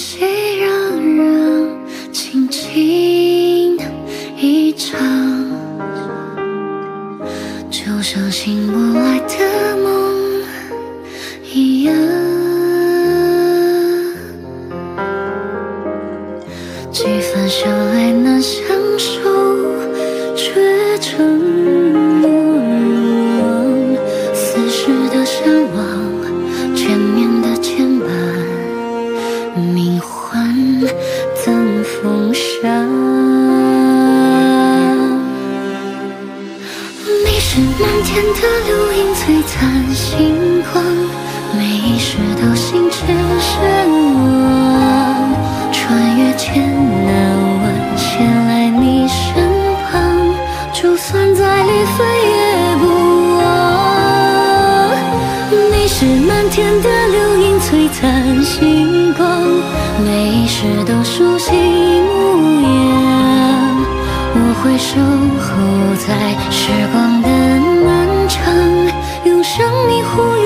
谁让人轻轻一场，就像醒不来的梦一样。几分相爱难相守，却成。天的流萤，璀璨星光，每一世都心驰神往，穿越千难万险来你身旁，就算再离分也不忘。你是漫天的流萤，璀璨星光，每一世都熟悉模样。我会守候在时光的，用生命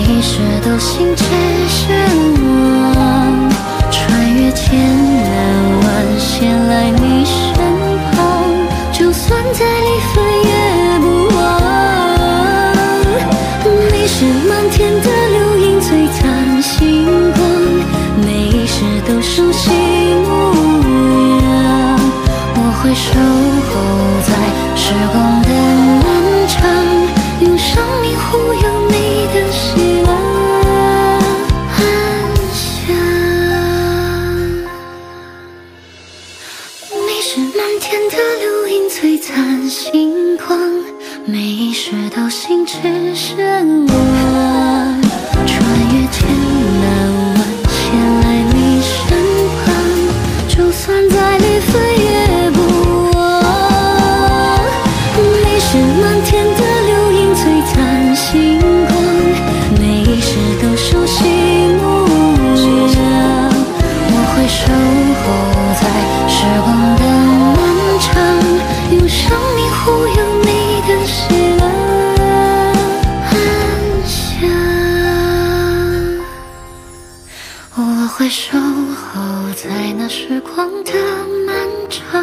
一世都心驰神往，穿越千难万险来你身旁，就算再离分也不忘。你是漫天的流萤，璀璨星光，每一世都熟悉模样。我会守候在时光的漫长，用生命护佑你璀璨星光，每一世都心驰神往，穿越我会守候在那时光的漫长，